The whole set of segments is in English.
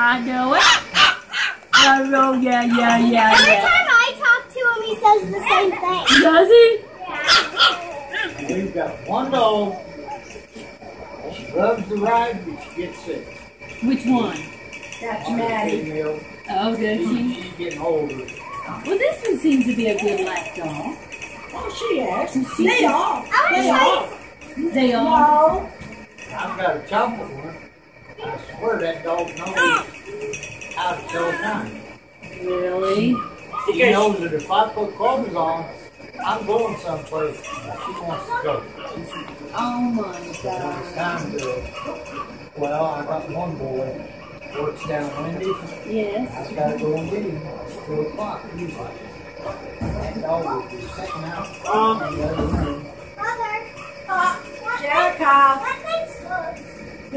I know it. I know, yeah, yeah, yeah, Every yeah. time I talk to him, he says the same thing. Does he? We've got one dog. She loves to ride, but she gets sick. Which one? That's Maddie. Oh, does she? She's getting older. Well, this one seems to be a good lap dog. Oh, she is. She- They are. They want are. They are. No. I've got a chocolate one. I swear that dog knows how to tell time. Really? She knows that if I put clothes on, I'm going someplace. She wants to go. Oh my When it's god. time to, go. well, I got one boy works down Wendy's. Yes. I gotta go and get him at two o'clock. That dog will be sitting out in the other room. Mother. Uh, Jericho.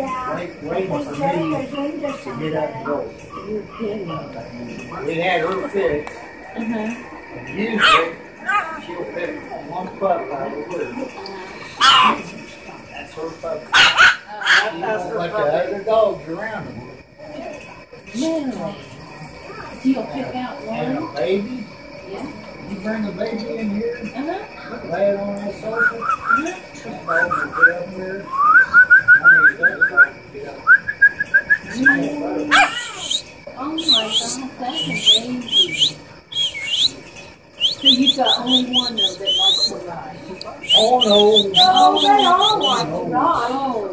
That makes good. Yeah. Wait, I waiting for me Jericho's in just to get up and go. You're kidding. We had her fixed, Uh huh. and usually she'll pick one pup out of the room. That's her pup. Let the other dogs around her. You'll pick out And one? a baby, Yeah. you bring a baby in here, Uh huh. lay it on that sofa, Uh-huh. that dog will get up there. I mean, that dog will get up. Oh my god, that's amazing. So you've got only one though that likes to ride. Oh, no. No, they all want to ride. Oh,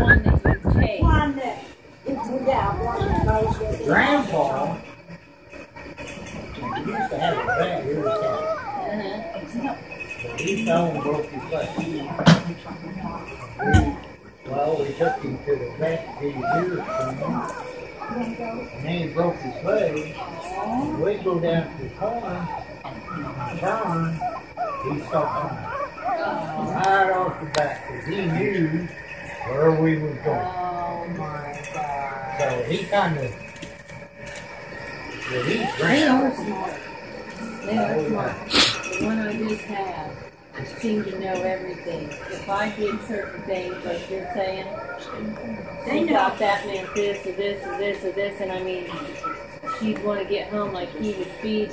one that you take. One that, one that knows what. Grandpa, used to have a vet here. Uh-huh. But he fell and broke his leg. Well, we took him to the vet to get his ears cleaned. And then he broke his leg. We go down to the corner, he stopped right off the back, because he knew where we were going. Oh my god. So he kind of, well, he's They are smart. They are smart. The one I just had seemed to know everything. If I did certain things, like you're saying, They she know. thought that meant this or this or this or this, and I mean, she'd want to get home like he would feed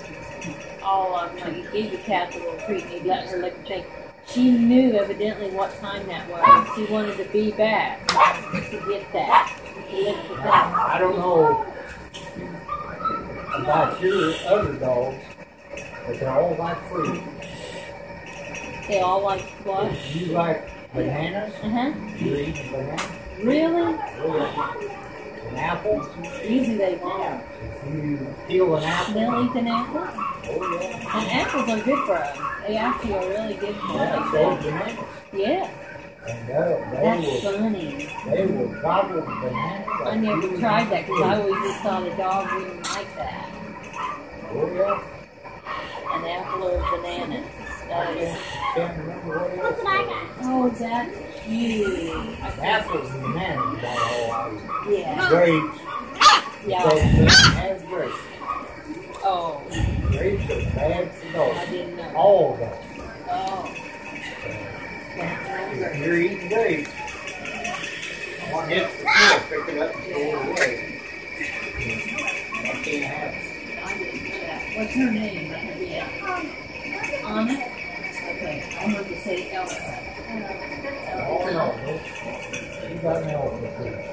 all of them. Like he'd give the cat a little treat, and he'd let her lick the. She knew evidently what time that was. She wanted to be back to get that, to lick the thing. I don't know about your other dogs, but they're all like fruit. They all like what? You like bananas? Uh huh. You eat a banana? Really? An apple? Easy they. If you peel an apple, They'll eat an apple. oh yeah, And apples are good for them. They actually are really good for yeah, them. Yeah, And uh, they that's will, funny. they will gobble the banana. I never tried that because I always just thought a dog wouldn't like that. Oh yeah, An apple or a banana. That is, can't remember what it Look what I got. oh, that's cute. Apples and bananas are all I. Yeah. Grapes, Yeah. they grapes. Oh, Grapes are bad for I didn't know. All of them. Oh. That's you're eating grapes, I want to hit the floor, pick it up and throw it away. I can't have it. I didn't know that. What's her name? Yeah. Um, Anna?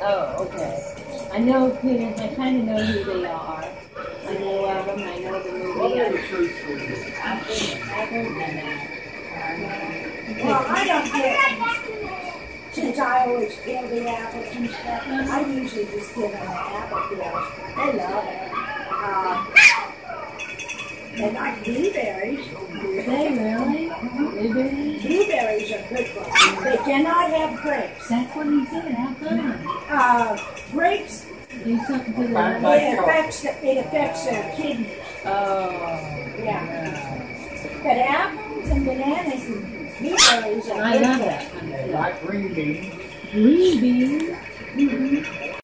Oh, okay. I know who, I kind of know who they are. I know of them, I know the movie. are the I- fruits for you? Apple, apple, and Well, I don't get, since I always peel the apples I usually just give them the apple. They love it. Um, they like blueberries. Do they really? Blueberries? Blueberries are good for them. They cannot have grapes. That's what he said, how come? Uh, grapes, Do something to Bye, the. it affects, it affects their kidneys. Oh. Yeah. But apples and bananas and blueberries are I good love for that They like green beans. Green beans.